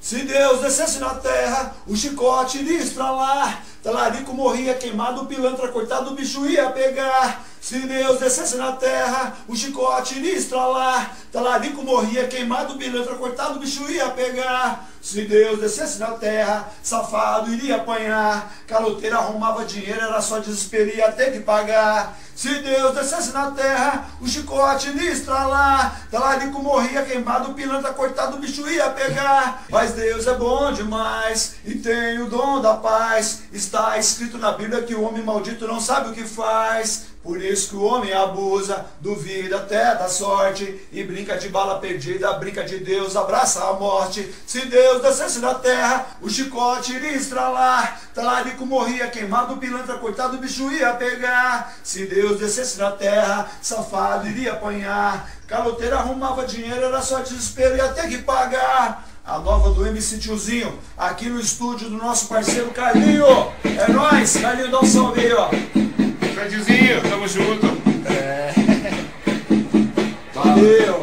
Se Deus descesse na terra, o chicote iria estralar. Talarico morria queimado, pilantra coitado, o bicho ia pegar. Se Deus descesse na terra, o chicote iria estralar. Talarico morria queimado, pilantra coitado, o bicho ia pegar. Se Deus descesse na terra, safado iria apanhar. Caloteiro arrumava dinheiro, era só desespero, ia ter que pagar. Se Deus descesse na terra, o chicote iria estralar. Talarico morria queimado, pilantra coitado, o bicho ia pegar. Mas Deus é bom demais e tem o dom da paz. Está escrito na Bíblia que o homem maldito não sabe o que faz. Por isso que o homem abusa, duvida até da sorte e brinca de bala perdida, brinca de Deus, abraça a morte. Se Deus descesse na terra, o chicote iria estralar. Talarico morria queimado, pilantra coitado, bicho ia pegar. Se Deus descesse na terra, safado iria apanhar. Caloteiro arrumava dinheiro, era só desespero, ia ter que pagar a nova do MC Tiozinho, aqui no estúdio do nosso parceiro Carlinho. É nóis, Carlinho, dá um salve aí, ó. Tamo junto. Valeu.